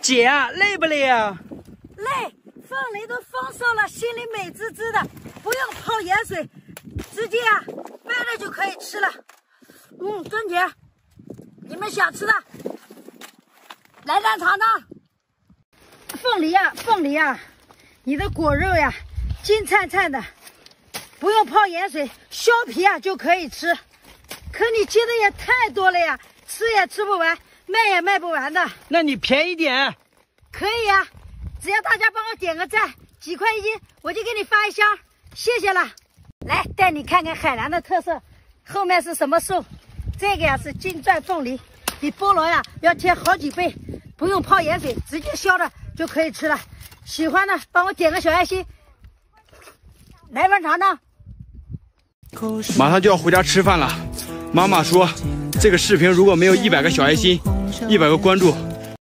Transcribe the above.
姐啊，累不累啊？累，凤梨都丰收了，心里美滋滋的，不用泡盐水，直接啊掰了就可以吃了。嗯，珍姐，你们想吃的，来张尝尝。凤梨呀，凤梨呀，你的果肉呀，金灿灿的，不用泡盐水，削皮啊就可以吃。可你结的也太多了呀，吃也吃不完，卖也卖不完的。那你便宜点。可以呀，只要大家帮我点个赞，几块一斤我就给你发一箱，谢谢了。来带你看看海南的特色，后面是什么树？这个呀是金钻凤梨，比菠萝呀要甜好几倍，不用泡盐水，直接削的就可以吃了。喜欢的帮我点个小爱心，来份尝尝。马上就要回家吃饭了，妈妈说这个视频如果没有一百个小爱心，一百个关注。